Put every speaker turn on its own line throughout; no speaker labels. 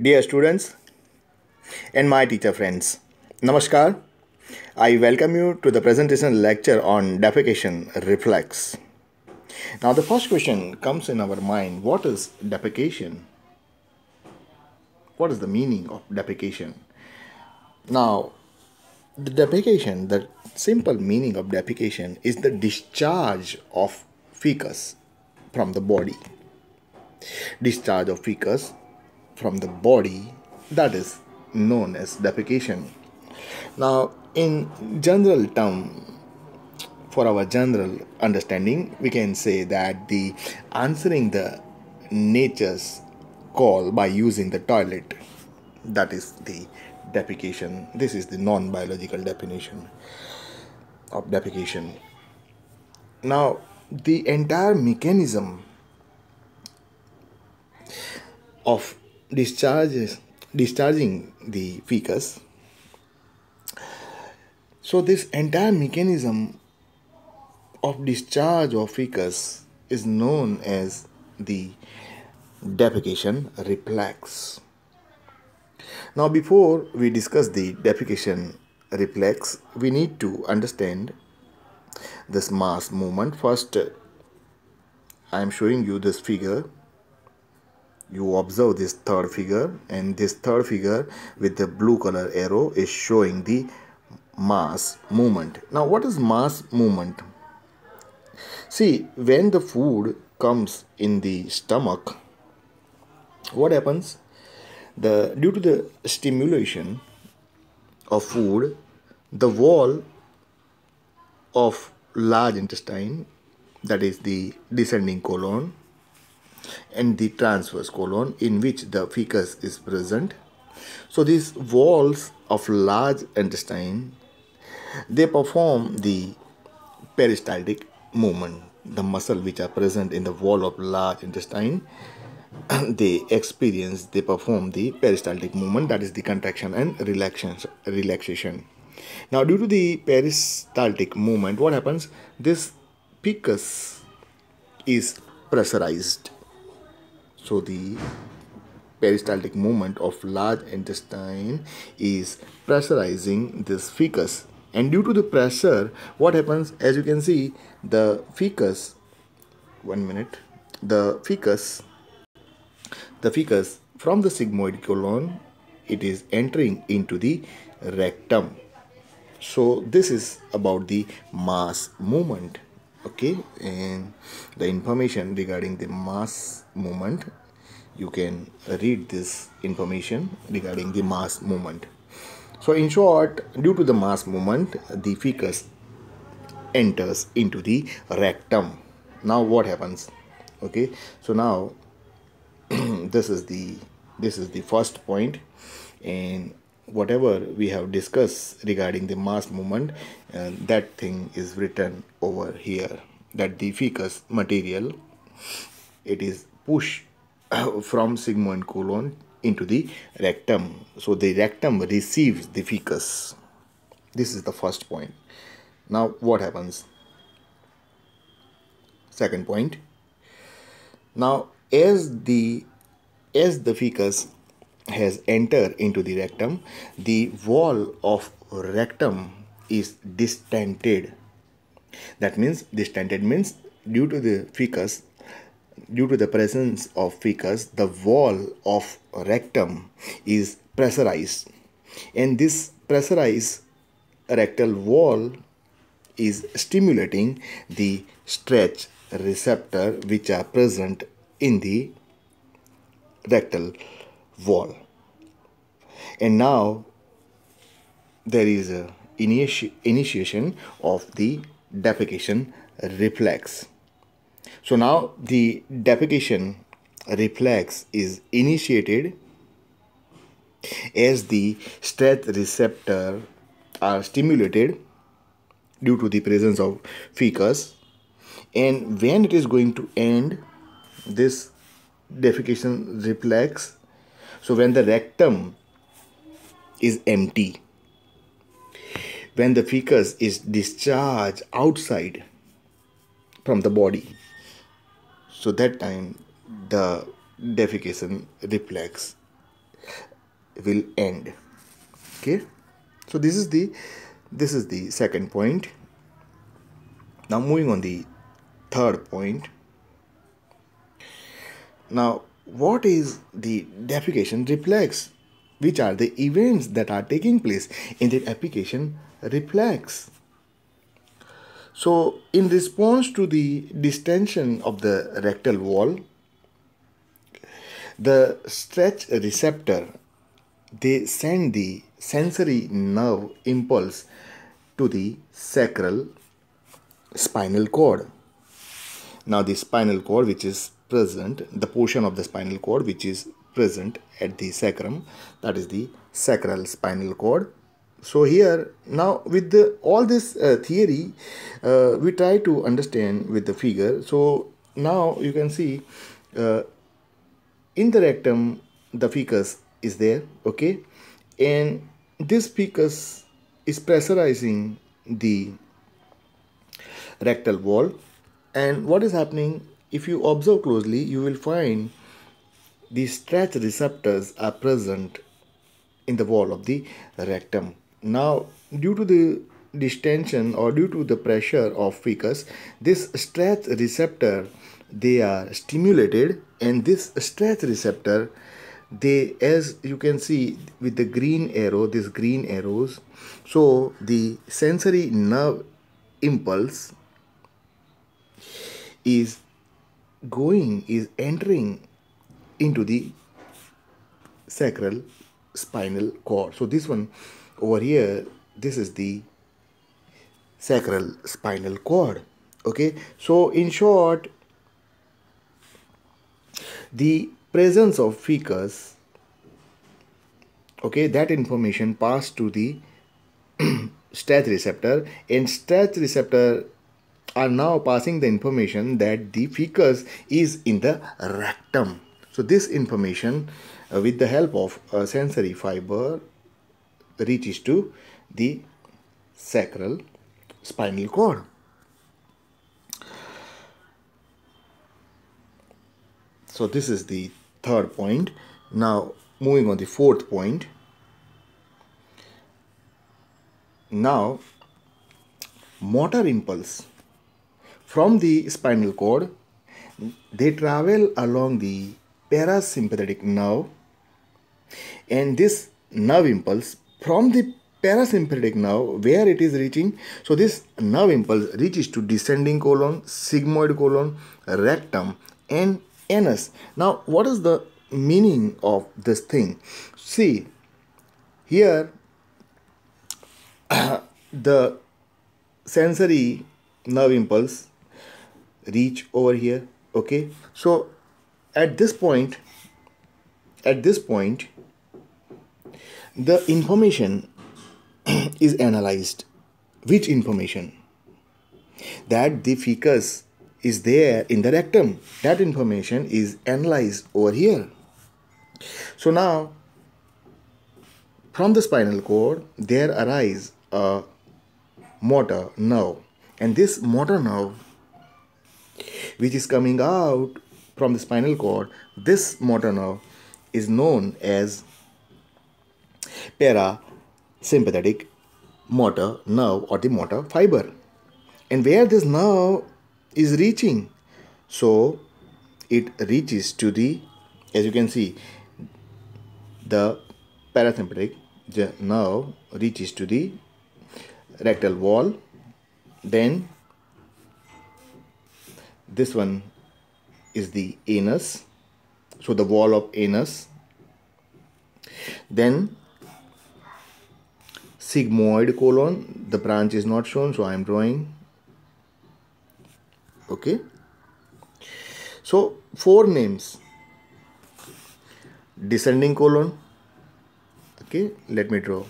Dear students and my teacher friends, Namaskar. I welcome you to the presentation lecture on defecation reflex. Now, the first question comes in our mind what is defecation? What is the meaning of defecation? Now, the defecation, the simple meaning of defecation is the discharge of fecus from the body. Discharge of fecus from the body that is known as defecation. Now, in general term, for our general understanding, we can say that the answering the nature's call by using the toilet that is the defecation. This is the non-biological definition of defecation. Now, the entire mechanism of discharges discharging the fecus so this entire mechanism of discharge of fecus is known as the defecation reflex. Now before we discuss the defecation reflex we need to understand this mass movement. First i am showing you this figure you observe this third figure and this third figure with the blue color arrow is showing the mass movement. Now what is mass movement? See when the food comes in the stomach what happens? The due to the stimulation of food the wall of large intestine that is the descending colon and the transverse colon in which the fecus is present. So these walls of large intestine, they perform the peristaltic movement. The muscle which are present in the wall of large intestine, they experience, they perform the peristaltic movement that is the contraction and relaxation. relaxation. Now due to the peristaltic movement, what happens? This fecus is pressurized so the peristaltic movement of large intestine is pressurizing this fecus and due to the pressure what happens? As you can see the fecus one minute the fecus the fecus from the sigmoid colon it is entering into the rectum. So this is about the mass movement okay and the information regarding the mass movement you can read this information regarding the mass movement. So in short due to the mass movement the fecus enters into the rectum. Now what happens? Okay so now this is the this is the first point and whatever we have discussed regarding the mass movement uh, that thing is written over here that the fecus material it is pushed from sigmoid colon into the rectum. So the rectum receives the fecus this is the first point. Now what happens? Second point. Now as the as the fecus has entered into the rectum, the wall of rectum is distented. That means distented means due to the fecus, due to the presence of fecus, the wall of rectum is pressurized. And this pressurized rectal wall is stimulating the stretch receptor which are present in the rectal wall and now there is a initi initiation of the defecation reflex. So now the defecation reflex is initiated as the stretch receptor are stimulated due to the presence of fecus and when it is going to end this defecation reflex so when the rectum is empty, when the fecus is discharged outside from the body, so that time the defecation reflex will end. Okay? So this is the this is the second point. Now moving on the third point. Now what is the defecation reflex which are the events that are taking place in the defecation reflex so in response to the distension of the rectal wall the stretch receptor they send the sensory nerve impulse to the sacral spinal cord. Now the spinal cord which is present, the portion of the spinal cord which is present at the sacrum, that is the sacral spinal cord. So here now with the, all this uh, theory, uh, we try to understand with the figure. So now you can see uh, in the rectum the fecus is there, okay, and this fecus is pressurizing the rectal wall and what is happening if you observe closely you will find the stretch receptors are present in the wall of the rectum. Now due to the distension or due to the pressure of fecus this stretch receptor they are stimulated and this stretch receptor they as you can see with the green arrow these green arrows so the sensory nerve impulse is going is entering into the sacral spinal cord. So this one over here this is the sacral spinal cord. Okay? So in short the presence of fecus okay that information passed to the stretch receptor and stretch receptor are now passing the information that the fecus is in the rectum. So this information uh, with the help of a sensory fiber reaches to the sacral spinal cord. So this is the third point. Now moving on the fourth point. Now motor impulse from the spinal cord they travel along the parasympathetic nerve. And this nerve impulse from the parasympathetic nerve where it is reaching so this nerve impulse reaches to descending colon sigmoid colon rectum and anus. Now what is the meaning of this thing? See here the sensory nerve impulse reach over here okay? So at this point at this point the information is analyzed. Which information? That the fecus is there in the rectum. That information is analyzed over here. So now from the spinal cord there arise a motor nerve. And this motor nerve which is coming out from the spinal cord this motor nerve is known as parasympathetic motor nerve or the motor fiber. And where this nerve is reaching? So it reaches to the as you can see the parasympathetic nerve reaches to the rectal wall then this one is the anus. So the wall of anus. Then sigmoid colon. The branch is not shown so i am drawing. Okay. So four names. Descending colon. Okay let me draw.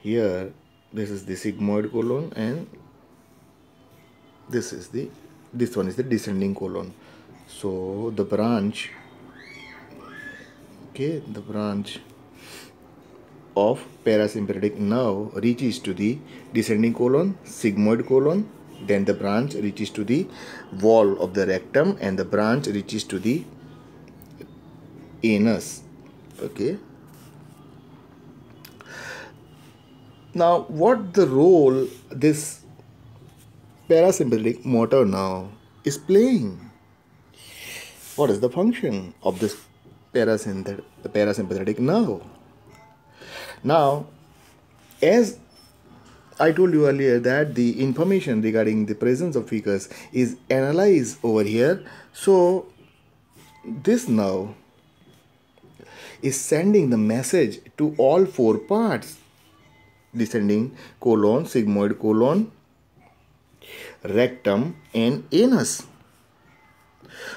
Here this is the sigmoid colon and this is the this one is the descending colon. So the branch okay the branch of parasympathetic nerve reaches to the descending colon sigmoid colon then the branch reaches to the wall of the rectum and the branch reaches to the anus okay. Now what the role this parasympathetic motor now is playing what is the function of this parasympathetic, parasympathetic nerve now as I told you earlier that the information regarding the presence of fecus is analyzed over here. So this now is sending the message to all four parts descending colon, sigmoid colon, rectum and anus.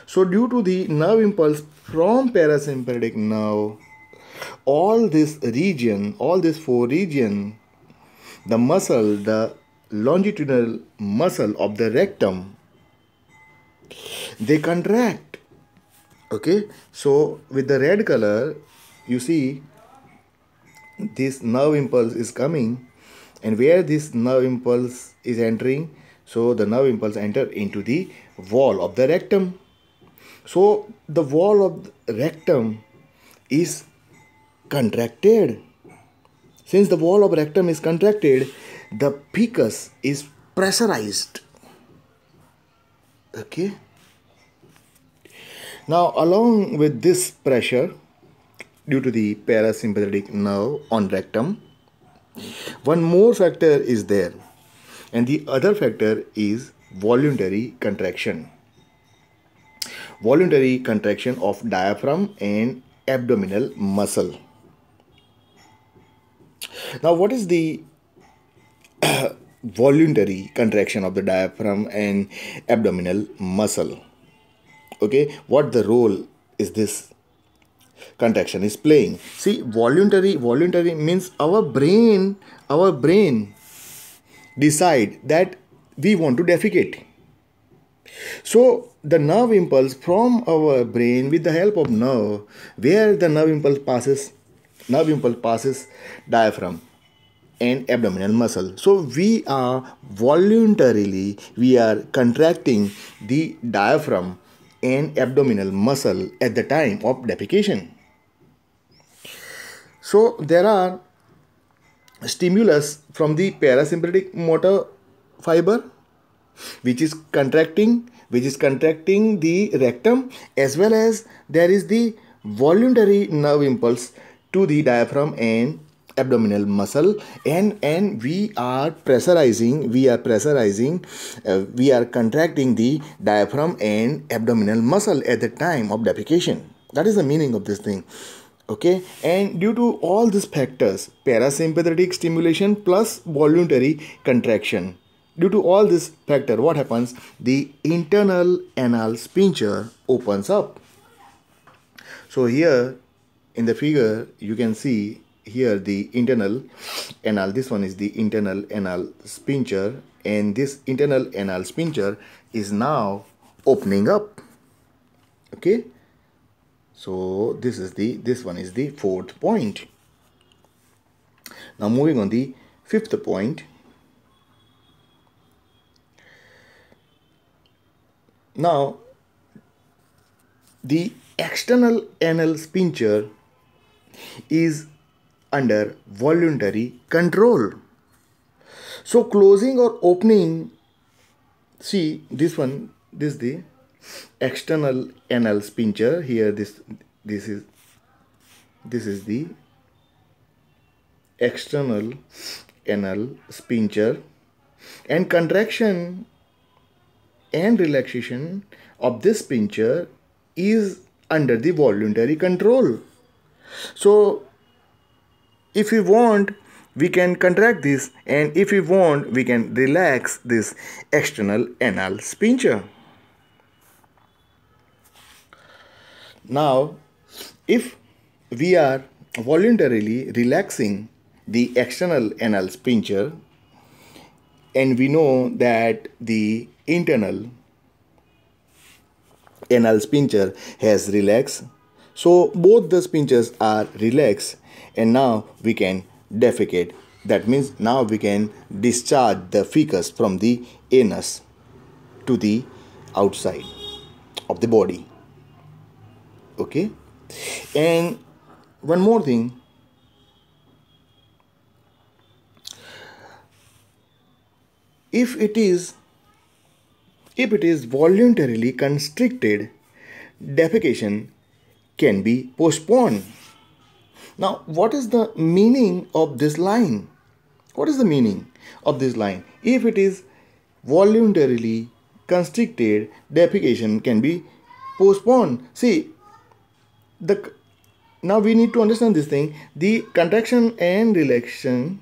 So due to the nerve impulse from parasympathetic nerve, all this region, all this four region the muscle, the longitudinal muscle of the rectum, they contract. Okay, so with the red color, you see this nerve impulse is coming, and where this nerve impulse is entering, so the nerve impulse enter into the wall of the rectum. So the wall of the rectum is contracted since the wall of rectum is contracted, the fecus is pressurized. Okay. Now, along with this pressure, due to the parasympathetic nerve on rectum, one more factor is there, and the other factor is voluntary contraction. Voluntary contraction of diaphragm and abdominal muscle. Now, what is the voluntary contraction of the diaphragm and abdominal muscle? Okay, what the role is this contraction is playing? See, voluntary voluntary means our brain our brain decide that we want to defecate. So the nerve impulse from our brain with the help of nerve where the nerve impulse passes nerve impulse passes diaphragm and abdominal muscle so we are voluntarily we are contracting the diaphragm and abdominal muscle at the time of defecation so there are stimulus from the parasympathetic motor fiber which is contracting which is contracting the rectum as well as there is the voluntary nerve impulse to the diaphragm and abdominal muscle. And and we are pressurizing we are pressurizing uh, we are contracting the diaphragm and abdominal muscle at the time of defecation. That is the meaning of this thing okay? And due to all these factors parasympathetic stimulation plus voluntary contraction. Due to all this factor what happens? The internal anal sphincter opens up. So here in the figure you can see here the internal anal this one is the internal anal sphincter and this internal anal sphincter is now opening up. Okay so this is the this one is the fourth point now moving on the fifth point now the external anal sphincter is under voluntary control. So closing or opening, see this one, this the external anal sphincter. Here this this is this is the external anal sphincter. And contraction and relaxation of this sphincter is under the voluntary control. So if we want, we can contract this. And if we want, we can relax this external anal sphincter. Now, if we are voluntarily relaxing the external anal sphincter and we know that the internal anal sphincter has relaxed so both the sphincters are relaxed and now we can defecate. That means now we can discharge the fecus from the anus to the outside of the body. Okay. And one more thing. If it is if it is voluntarily constricted defecation can be postponed. Now what is the meaning of this line? What is the meaning of this line? If it is voluntarily constricted defecation can be postponed. See the now we need to understand this thing. The contraction and relaxation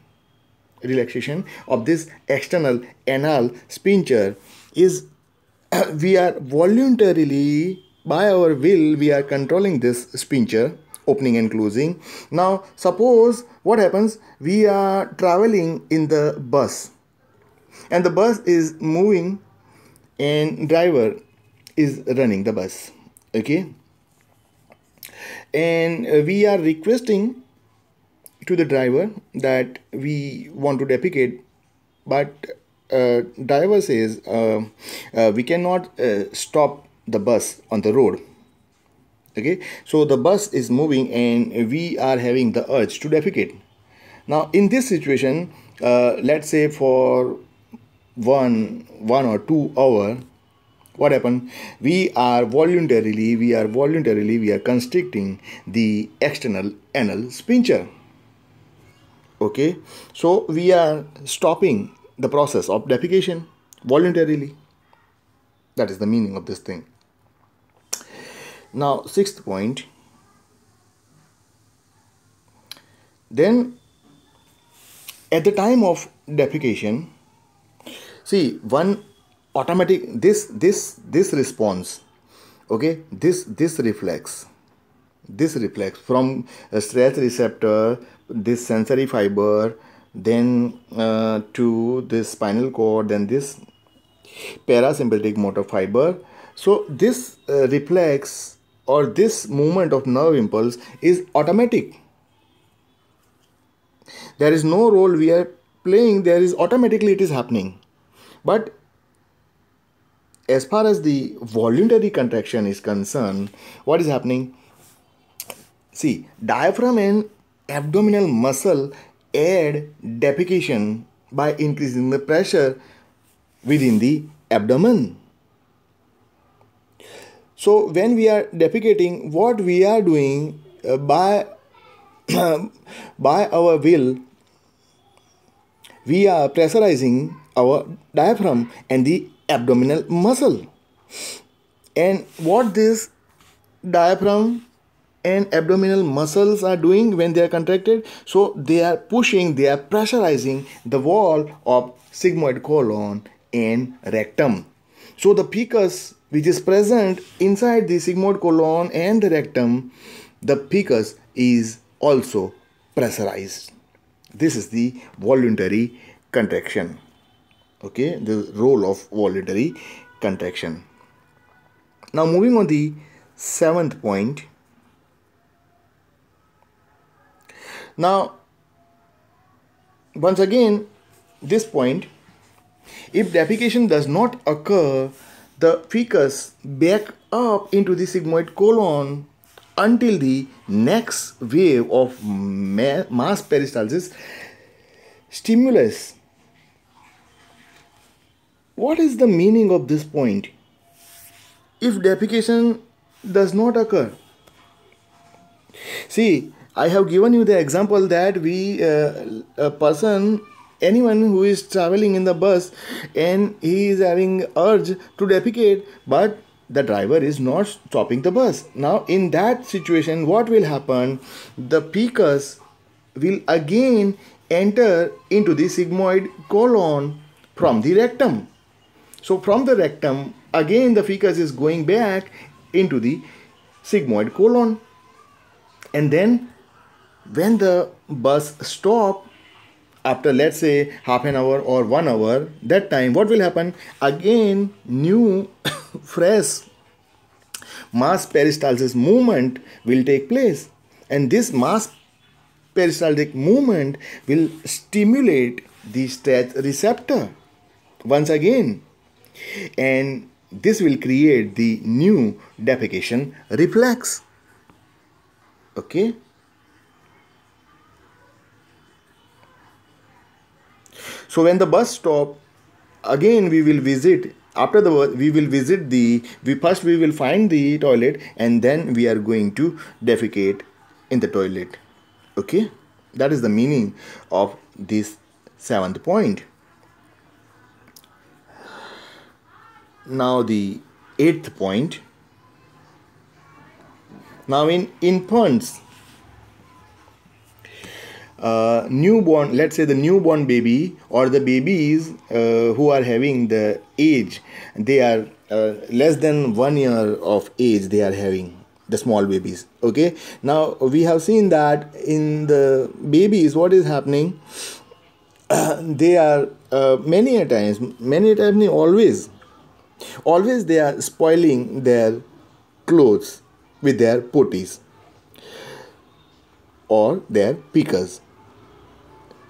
relaxation of this external anal sphincter is we are voluntarily by our will we are controlling this sphincter opening and closing. Now suppose what happens we are traveling in the bus and the bus is moving and driver is running the bus okay and uh, we are requesting to the driver that we want to defecate but uh, driver says uh, uh, we cannot uh, stop the bus on the road. Okay? So the bus is moving and we are having the urge to defecate now in this situation uh, let's say for one one or two hour what happened? We are voluntarily we are voluntarily we are constricting the external anal sphincter. Okay? So we are stopping the process of defecation voluntarily. That is the meaning of this thing. Now sixth point. Then at the time of defecation see one automatic this this this response okay this this reflex this reflex from a stretch receptor this sensory fiber then uh, to this spinal cord then this parasympathetic motor fiber. So this uh, reflex or this movement of nerve impulse is automatic. There is no role we are playing there is automatically it is happening. But as far as the voluntary contraction is concerned, what is happening? See, diaphragm and abdominal muscle aid defecation by increasing the pressure within the abdomen. So when we are defecating, what we are doing uh, by by our will, we are pressurizing our diaphragm and the abdominal muscle. And what this diaphragm and abdominal muscles are doing when they are contracted so they are pushing they are pressurizing the wall of sigmoid colon and rectum. So the fecus which is present inside the sigmoid colon and the rectum the fecus is also pressurized. This is the voluntary contraction okay the role of voluntary contraction. Now moving on the seventh point. Now once again this point if defecation does not occur the fecus back up into the sigmoid colon until the next wave of mass peristalsis stimulus what is the meaning of this point? If defecation does not occur. See, I have given you the example that we, uh, a person, anyone who is traveling in the bus and he is having urge to defecate, but the driver is not stopping the bus. Now, in that situation, what will happen? The fecus will again enter into the sigmoid colon from the rectum. So from the rectum, again the fecus is going back into the sigmoid colon. And then when the bus stop after let's say half an hour or one hour, that time what will happen? Again new fresh mass peristalsis movement will take place. And this mass peristaltic movement will stimulate the stretch receptor once again and this will create the new defecation reflex. Okay? So when the bus stop again we will visit after the we will visit the we first we will find the toilet and then we are going to defecate in the toilet. Okay? That is the meaning of this seventh point. Now the eighth point. Now in infants uh, newborn let's say the newborn baby or the babies uh, who are having the age they are uh, less than one year of age they are having the small babies okay? Now we have seen that in the babies what is happening? They are uh, many a times many a times always always they are spoiling their clothes with their potties or their pickers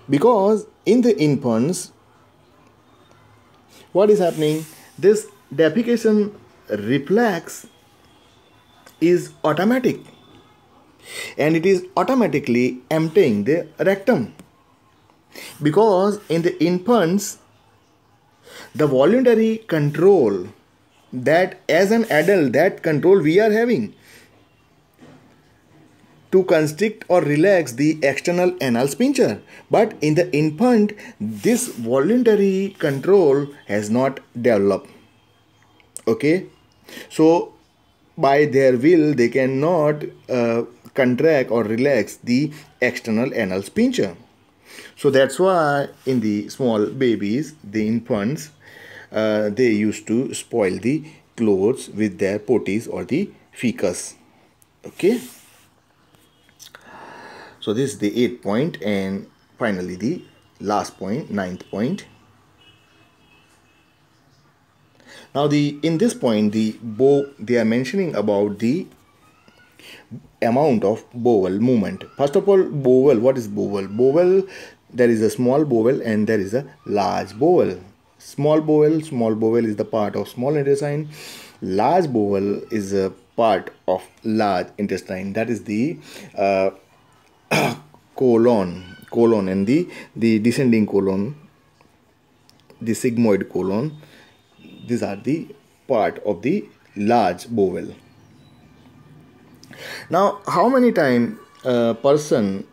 because in the infants what is happening? This defecation reflex is automatic and it is automatically emptying the rectum. Because in the infants the voluntary control that as an adult that control we are having to constrict or relax the external anal sphincter. But in the infant, this voluntary control has not developed. Okay, so by their will, they cannot uh, contract or relax the external anal sphincter. So that's why in the small babies, the infants, uh, they used to spoil the clothes with their potties or the fecus. Okay? So this is the eighth point and finally the last point ninth point. Now the in this point the bow they are mentioning about the amount of bowel movement. First of all bowel what is bowel? Bowel there is a small bowel and there is a large bowel small bowel small bowel is the part of small intestine. Large bowel is a part of large intestine. That is the uh, colon colon and the the descending colon the sigmoid colon. These are the part of the large bowel now how many time a person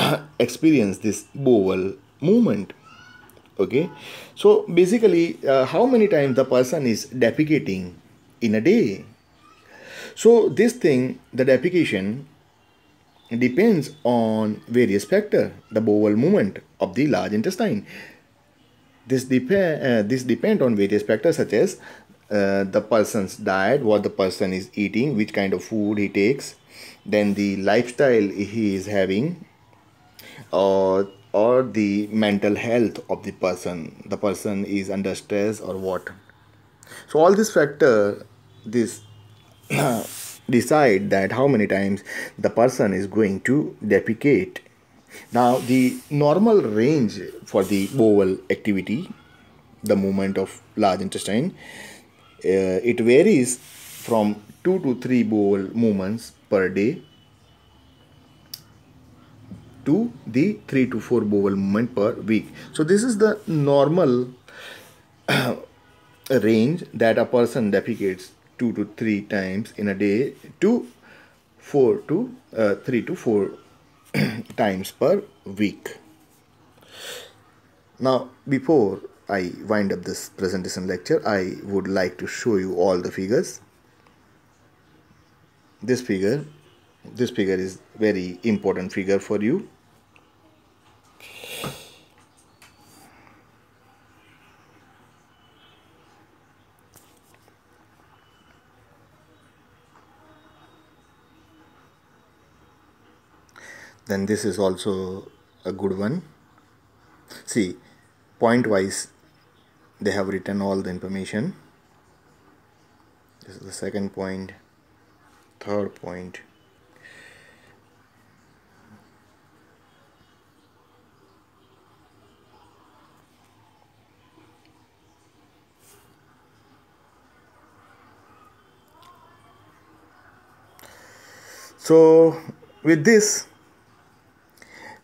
experience this bowel movement okay so basically uh, how many times the person is defecating in a day so this thing the defecation depends on various factor the bowel movement of the large intestine. This, dep uh, this depend on various factors such as uh, the person's diet, what the person is eating, which kind of food he takes, then the lifestyle he is having, or or the mental health of the person. The person is under stress or what. So all this factor, this decide that how many times the person is going to defecate. Now the normal range for the bowel activity, the movement of large intestine, uh, it varies from 2 to 3 bowel movements per day to the 3 to 4 bowel movement per week. So this is the normal range that a person defecates two to three times in a day to four to uh, three to four times per week. Now, before I wind up this presentation lecture, I would like to show you all the figures. This figure, this figure is very important figure for you. then this is also a good one. See point wise they have written all the information. This is the second point. Third point so with this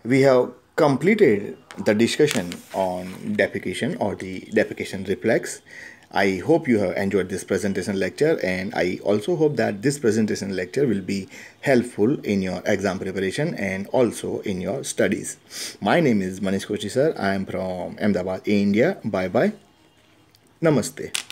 we have completed the discussion on defecation or the defecation reflex. I hope you have enjoyed this presentation lecture and I also hope that this presentation lecture will be helpful in your exam preparation and also in your studies. My name is Manish Koshti sir. I am from Ahmedabad, India. Bye bye. Namaste.